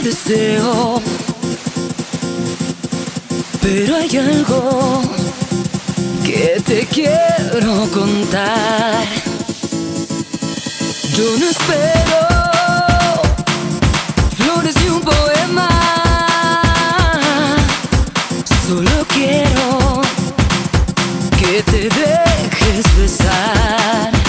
deseo. Pero hay algo que te quiero contar. Yo no espero flores y un poema. Solo quiero que te dejes besar.